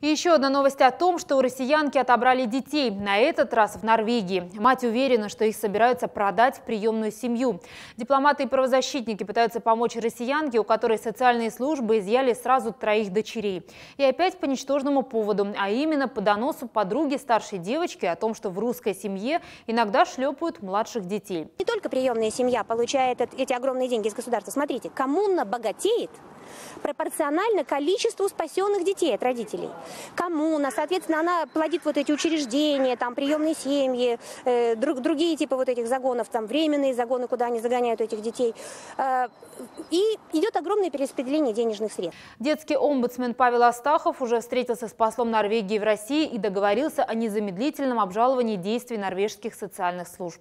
И еще одна новость о том, что у россиянки отобрали детей. На этот раз в Норвегии. Мать уверена, что их собираются продать в приемную семью. Дипломаты и правозащитники пытаются помочь россиянке, у которой социальные службы изъяли сразу троих дочерей. И опять по ничтожному поводу, а именно по доносу подруги старшей девочки о том, что в русской семье иногда шлепают младших детей. Не только приемная семья получает эти огромные деньги из государства. Смотрите, коммуна богатеет пропорционально количеству спасенных детей от родителей. Коммуна, соответственно, она плодит вот эти учреждения, там приемные семьи, э, друг, другие типы вот этих загонов, там временные загоны, куда они загоняют этих детей. Э, и идет огромное перераспределение денежных средств. Детский омбудсмен Павел Астахов уже встретился с послом Норвегии в России и договорился о незамедлительном обжаловании действий норвежских социальных служб.